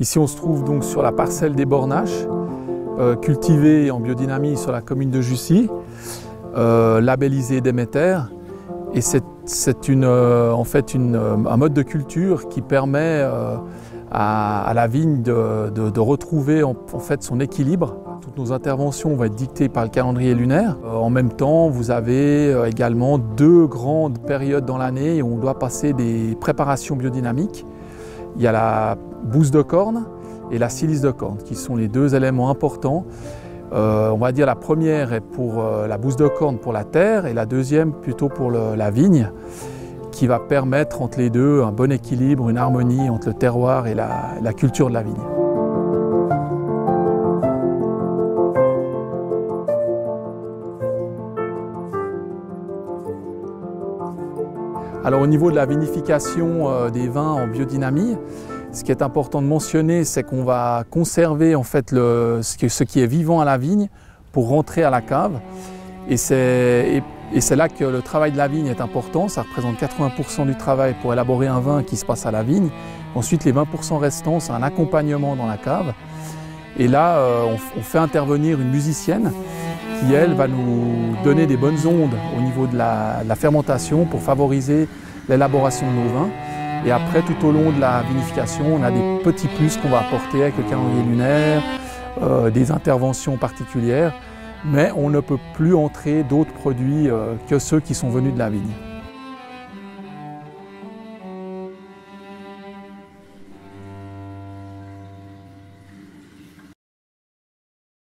Ici, on se trouve donc sur la parcelle des Bornaches, euh, cultivée en biodynamie sur la commune de Jussy, euh, labellisée Déméter. Et c'est euh, en fait un mode de culture qui permet à, la vigne de, retrouver en, fait son équilibre. Toutes nos interventions vont être dictées par le calendrier lunaire. en même temps, vous avez également deux grandes périodes dans l'année où on doit passer des préparations biodynamiques. Il y a la bouse de corne et la silice de corne, qui sont les deux éléments importants. Euh, on va dire la première est pour euh, la bouse de corne pour la terre et la deuxième plutôt pour la vigne, qui va permettre entre les deux un bon équilibre, une harmonie entre le terroir et la culture de la vigne. Alors au niveau de la vinification euh, des vins en biodynamie, ce qui est important de mentionner, c'est qu'on va conserver en fait ce qui est vivant à la vigne pour rentrer à la cave. Et c'est là que le travail de la vigne est important. Ça représente 80% du travail pour élaborer un vin qui se passe à la vigne. Ensuite, les 20% restants, c'est un accompagnement dans la cave. Et là, euh, on, fait intervenir une musicienne qui, elle, va nous donner des bonnes ondes au niveau de la, fermentation pour favoriser l'élaboration de nos vins. Et après, tout au long de la vinification, on a des petits plus qu'on va apporter avec le calendrier lunaire, euh, des interventions particulières, mais on ne peut plus entrer d'autres produits euh, que ceux qui sont venus de la vigne.